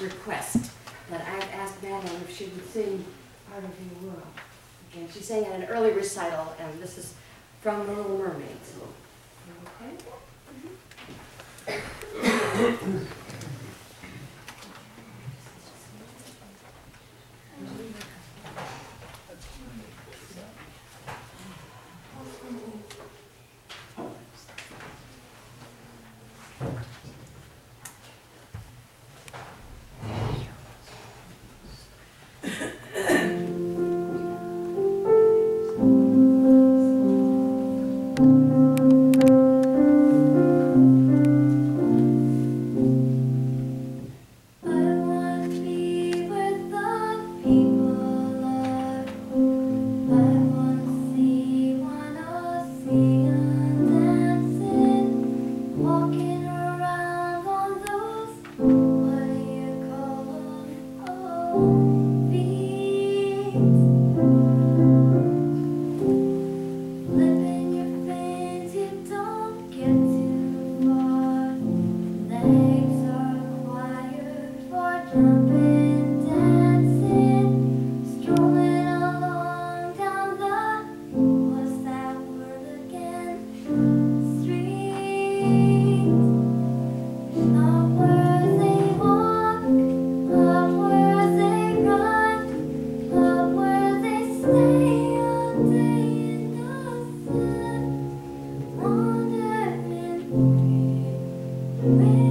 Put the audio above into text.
Request, but I've asked Madeline if she would sing Part of Your World. And she sang at an early recital, and this is from The Little Mermaid. Okay? Mm -hmm. When